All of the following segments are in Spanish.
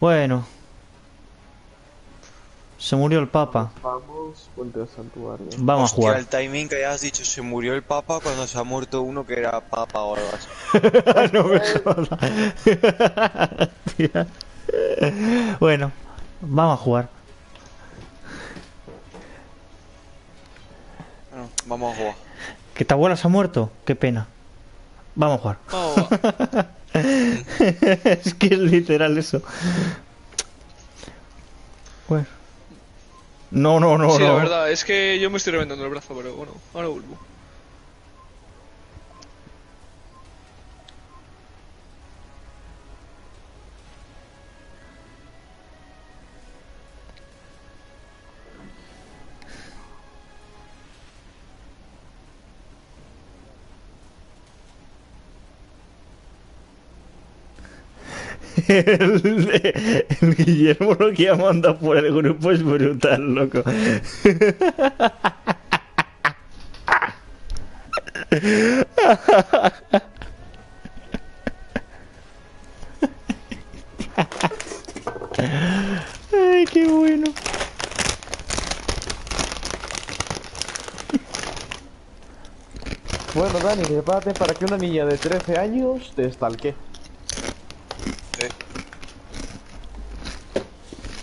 Bueno. Se murió el Papa. Vamos, puente del santuario. Vamos a jugar. el timing que hayas dicho, se murió el papa cuando se ha muerto uno que era papa o algo así. no me jodas. Bueno, vamos a jugar. Bueno, vamos a jugar. ¿Que tu abuela se ha muerto? Qué pena. Vamos a jugar. Vamos, va. es que es literal eso. Bueno. No, no, no, sí, no. la verdad, es que yo me estoy reventando el brazo, pero bueno, ahora vuelvo. El, el Guillermo lo que ha mandado por el grupo es brutal, loco. Ay, qué bueno. Bueno, Dani, prepárate para que una niña de 13 años te estalque.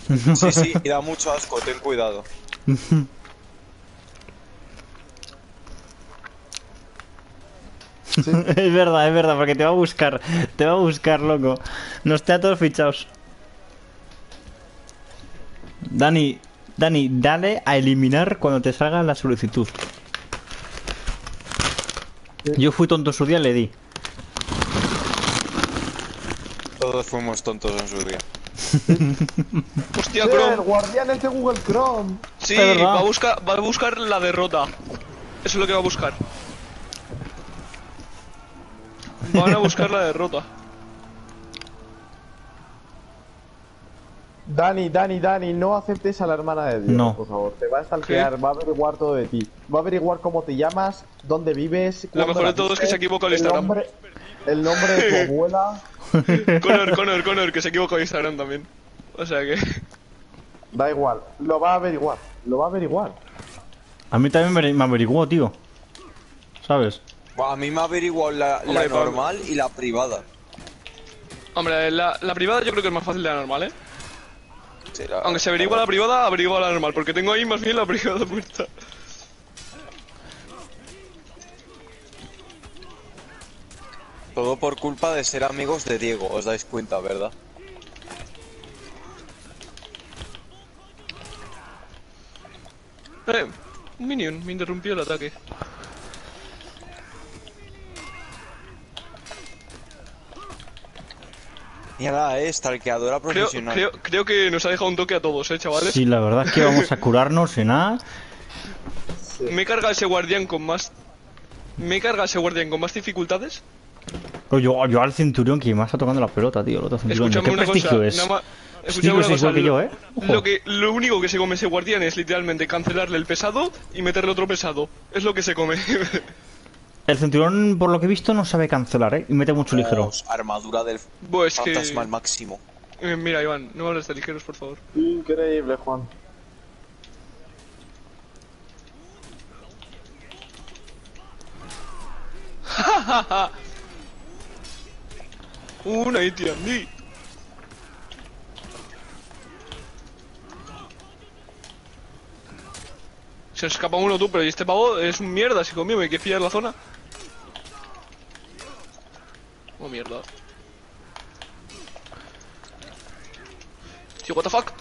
Sí. sí, y da mucho asco, ten cuidado. Es verdad, es verdad, porque te va a buscar. Te va a buscar, loco. Nos está todos fichados. Dani, Dani, dale a eliminar cuando te salga la solicitud. Yo fui tonto su día, le di. Todos fuimos tontos en su día. Hostia, ¡Eh, el Chrome. guardián es de Google Chrome! Sí, va a, buscar, va a buscar la derrota. Eso es lo que va a buscar. Van a buscar la derrota. Dani, Dani, Dani, no aceptes a la hermana de Dios, No. por favor. Te va a stalkear, va a averiguar todo de ti. Va a averiguar cómo te llamas, dónde vives. Lo mejor de todo es que se equivoca el Instagram. Nombre, el nombre de tu abuela. Connor, Connor, Connor, que se equivocó Instagram también. O sea que. Da igual, lo va a averiguar. Lo va a averiguar. A mí también me, averiguó, tío. ¿Sabes? A mí me ha averiguado la, la Hombre, Pablo. normal y la privada. Hombre, la, la privada yo creo que es más fácil de la normal, ¿eh? Sí, la- Aunque se averigua la privada, averigua la normal, porque tengo ahí más bien la privada puesta. Todo por culpa de ser amigos de Diego, os dais cuenta, ¿verdad? Eh, un minion, me interrumpió el ataque. Mira, eh, stalkeadora Creo, profesional. creo, creo que nos ha dejado un toque a todos, eh, chavales. Sí, la verdad es que vamos a curarnos en nada. Me he cargado ese guardián con más. Me he cargado ese guardián con más dificultades. Pues Yo, yo al centurión que me está tocando la pelota, tío. El otro centurión. Escúchame ¿Qué una prestigio cosa. es? Nada más, Sí, escúchame una igual cosa. que yo, lo- ¿eh? Ojo. Lo, que, lo único que se come ese guardián es literalmente cancelarle el pesado y meterle otro pesado. Es lo que se come. El centurión, por lo que he visto, no sabe cancelar, ¿eh? Y mete mucho ligero. Armadura del pues que. fantasma al máximo. Eh, mira, Iván, no hables de ligeros, por favor. Increíble, Juan. Una AT&D. Se escapa uno tú, pero este pavo es un mierda, si conmigo hay que pillar la zona. Oh, mierda. Tío, what the fuck?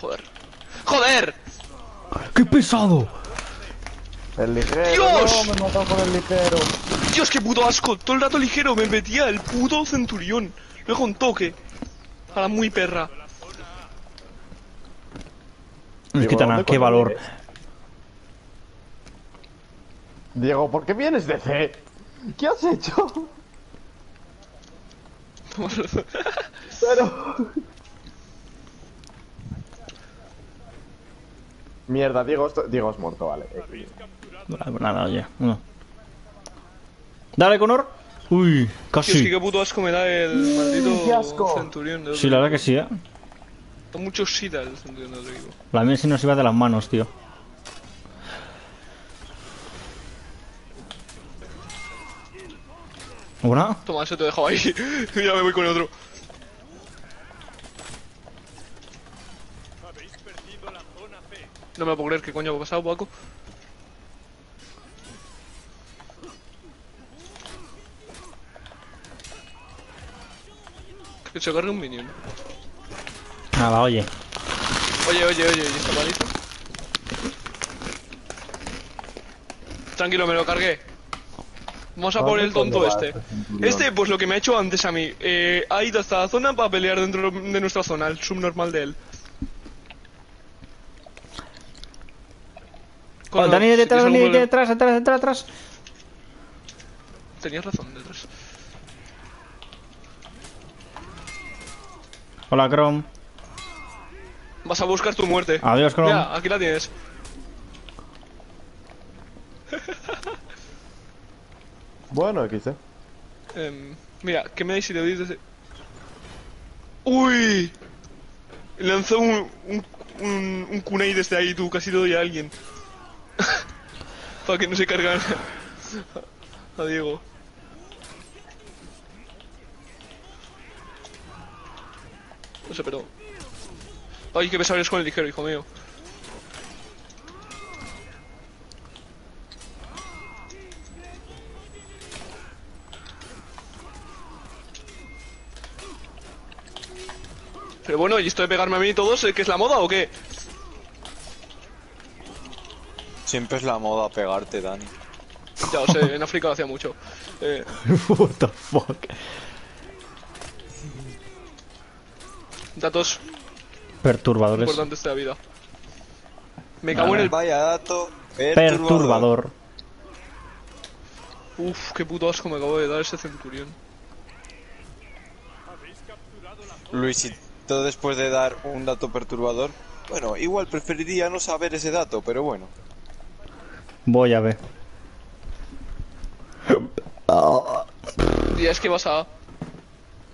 Joder. ¡Joder! ¡Qué pesado! El ligero. ¡Dios! No, me mató con el ligero. Dios, qué puto asco. Todo el rato ligero me metía el puto centurión. Luego un toque. A la muy perra. Es que tan, ¿dónde qué valor. vienes? Diego, ¿por qué vienes de C? ¿Qué has hecho? Pero... Mierda, Diego, esto- Diego es muerto, vale. Vale, pues nada, oye. no. Dale, Conor. Uy, Tío, es que casi. qué puto asco me da el maldito qué asco. centurión. de Sí, la verdad que sí, eh. Da mucho sida el centurión de otro equipo. La mía sí nos iba de las manos, tío. ¿Una? Toma, se te he dejado ahí. ya me voy con otro. No me puedo creer, ¿qué coño ha pasado, Paco? Que se agarre un minion. Nada, oye. Oye, oye, oye, ¿y está malito? Tranquilo, me lo cargué. Vamos a por ¿Dónde el tonto este. este? Este, pues lo que me ha hecho antes a mí. Eh, ha ido hasta la zona para pelear dentro de nuestra zona, el subnormal de él. Oh, Cuando- Dani, detrás, Dani, detrás, detrás, detrás, detrás. Tenías razón, detrás. Hola, Chrome. Vas a buscar tu muerte. Adiós, Chrome. Mira, aquí la tienes. Bueno, XD. Em, mira, ¿qué me dais si te doy desde... ¡Uy! Lanzó un, un, un, un kunai desde ahí, tú, casi lo doy a alguien. Para que no se cargan a Diego. No sé, pero... Ay, que pesar es con el ligero, hijo mío. Pero bueno, ¿y esto de pegarme a mí todos, eh, que es la moda o qué? Siempre es la moda pegarte, Dani. Ya lo sé, en África lo hacía mucho. Eh, What the fuck. datos Perturbadores. importantes de la vida. Me cago en el... Vaya dato Perturbador. Uf, qué puto asco me acabo de dar ese centurión. Luisito, después de dar un dato perturbador, bueno, igual preferiría no saber ese dato, pero bueno. Voy a ver. Y es que vas a...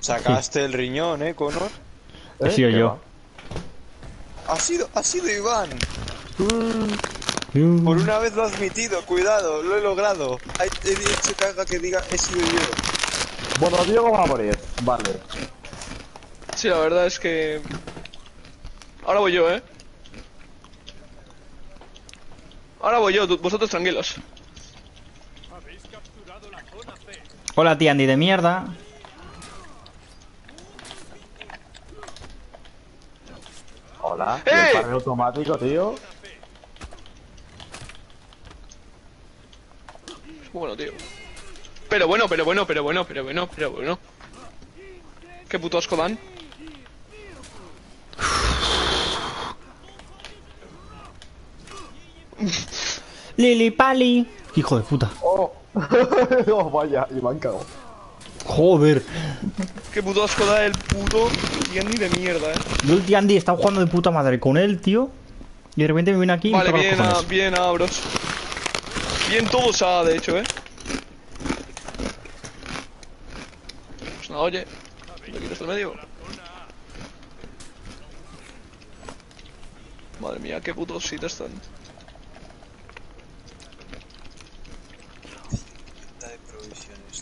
Sacaste el riñón, ¿eh, Conor? He sido ¿Qué yo. Ha sido, ha sido Iván. Mm. Por una vez lo has admitido, cuidado, lo he logrado. He dicho que haga que diga he sido yo. Bueno, Diego va a morir. Vale. Sí, la verdad es que... Ahora voy yo, ¿eh? Ahora voy yo, vosotros tranquilos. Hola, tía Andy de mierda. Hola. ¡Eh! ¿Y el automático, tío? Bueno, tío. Pero bueno, pero bueno, pero bueno, pero bueno, pero bueno. Qué puto asco dan. Lili Pali. Hijo de puta. Oh. oh, vaya, Iván cagó. Joder. Qué puto asco da el puto Yanni de mierda, eh. Yo el tía Andy estaba jugando de puta madre con él, tío. Y de repente me viene aquí y Vale, me los bien, a, bien, a, bros. Bien todos a, de hecho, eh. Pues nada, oye. ¿Me quitas del medio? Madre mía, qué putos sitios están.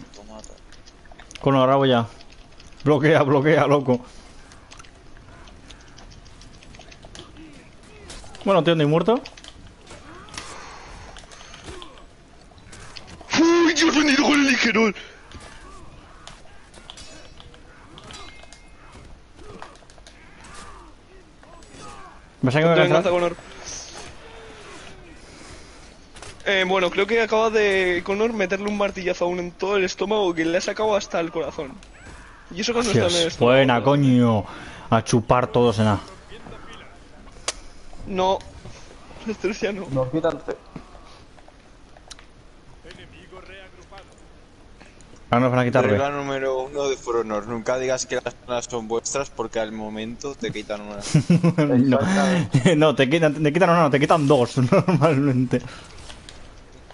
Tomata. Con ahora voy ya. Bloquea, bloquea, loco. Bueno, tío, Andy muerto. ¡Uy, Dios bendito con el ligero! ¿Me saca que me Venganza, cansa? Conor. Eh, bueno, creo que acaba de Conor meterle un martillazo a uno en todo el estómago que le ha sacado hasta el corazón. Y eso que no está en el Dios, estómago. buena, coño. A chupar todos en A. No. Esto ya no. Nos quitan. Ahora nos van a quitar. Regla número uno de For Honor. Nunca digas que las zonas son vuestras porque al momento te quitan una. no, no, te quitan, te quitan una, no, te quitan dos normalmente.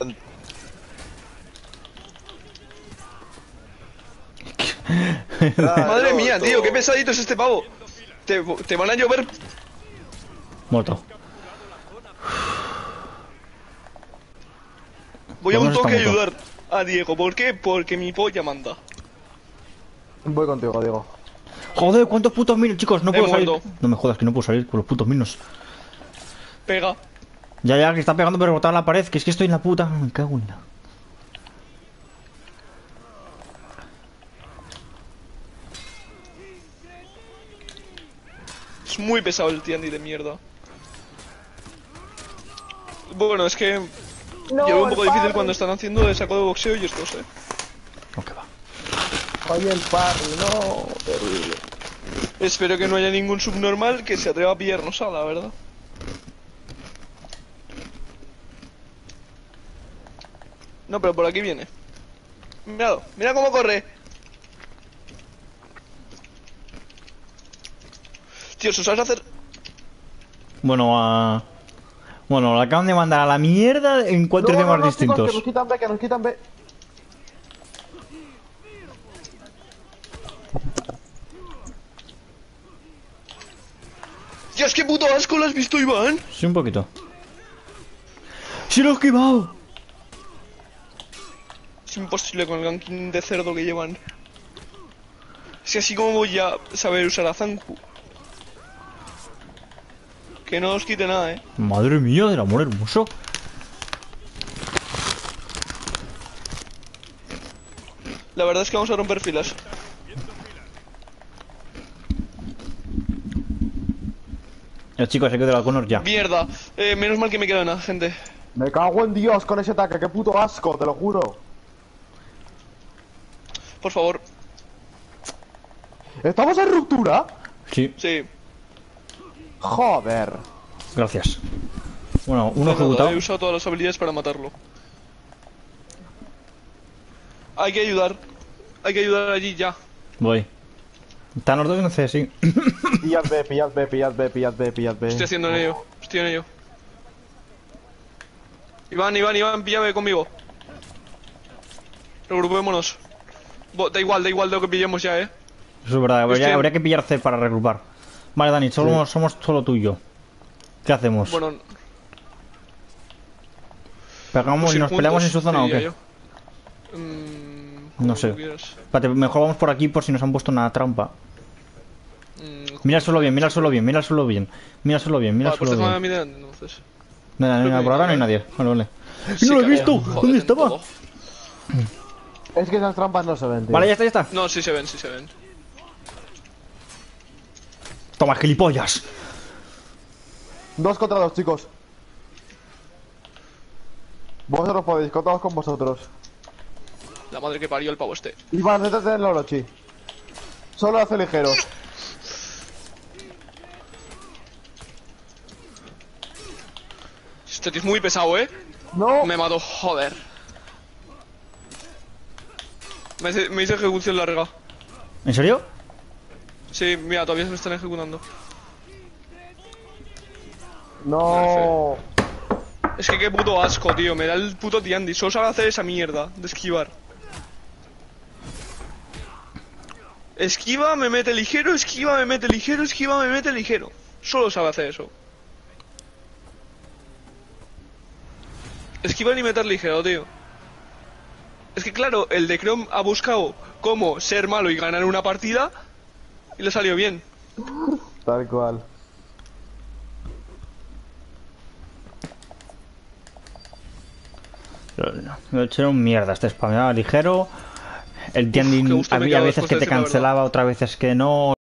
Madre mía, tío, qué pesadito es este pavo. Te, te van a llover. Muerto. Voy a un toque a ayudar a Diego. ¿Por qué? Porque mi polla manda. Voy contigo, Diego. Joder, cuántos putos minos, chicos, no puedo salir. No me jodas que no puedo salir con los putos minos. Pega. Ya, ya, que está pegando pero botar la pared, que es que estoy en la puta. Me cago en la. Es muy pesado el Tiandi de mierda. Bueno, es que No, yo veo un poco difícil parry. cuando están haciendo el saco de boxeo y estos, eh. No, que va. Oye, el parry, no. Terrible. Espero que no haya ningún subnormal que se atreva a pillarnos a la verdad. No, pero por aquí viene. Mira, mira cómo corre. Tío, ¿so sabes hacer? Bueno, a. Bueno, la acaban de mandar a la mierda en cuatro No, no, idiomas no, chicos, distintos. que nos quitan B, que nos quitan B. Dios, qué puto asco lo has visto, Iván. Sí, un poquito. ¡Sí lo he esquivado! Es imposible con el ganking de cerdo que llevan. Es que así como voy a saber usar a Zanku. Que no os quite nada, eh. Madre mía, del amor hermoso. La verdad es que vamos a romper filas. El chico se quedó de la Connor ya. Mierda. Eh, menos mal que me queda nada, gente. Me cago en Dios con ese ataque, qué puto asco, te lo juro. Por favor. ¿Estamos en ruptura? Sí, Sí. Joder. gracias. Bueno, uno ejecutado. He usado todas las habilidades para matarlo. Hay que ayudar. Hay que ayudar allí ya. Voy. Están los dos en C, sí. Pillad B, pillad B, pillad B, pillad B, pillad B. Estoy haciendo en ello. Estoy en ello. Iván, Iván, Iván, píllame conmigo. Regrupémonos. Bo- Da igual, da igual de lo que pillemos ya, eh. Eso es verdad, habría, Estoy- habría que pillar C para regrupar. Vale, Dani, solo, somos solo tú y yo. ¿Qué hacemos? Bueno, ¿Pegamos pues y nos peleamos en su zona o qué? yo. Mm, No sé. Espérate, mejor vamos por aquí por si nos han puesto una trampa. Mm, Mira el suelo bien, mira suelo bien, mira suelo bien. Mira suelo bien, mira el vale, pues bien. entonces. No, por ahora no hay nadie. Vale, vale. Sí, ¡No lo he visto! joder, ¿Dónde estaba? Es que esas trampas no se ven, tío. Vale, ya está, ya está. No, sí se ven, sí se ven. Toma, gilipollas. Dos contra dos, chicos. Vosotros podéis, contamos con vosotros. La madre que parió el pavo este. Iván, detrás del Orochi. Solo hace ligeros. Este tío es muy pesado, eh. No. Me mató, joder. Me, hice- me hice ejecución larga. ¿En serio? Sí, mira, todavía se me están ejecutando. No. Es que qué puto asco, tío. Me da el puto Tiandi. Solo sabe hacer esa mierda de esquivar. Esquiva, me mete ligero, esquiva, me mete ligero, esquiva, me mete ligero. Solo sabe hacer eso. Esquivar y meter ligero, tío. Es que claro, el de Chrome ha buscado cómo ser malo y ganar una partida y le salió bien. Tal cual. Lo he hecho un mierda, este spameaba ligero. El me he había veces que te cancelaba, otras veces que no.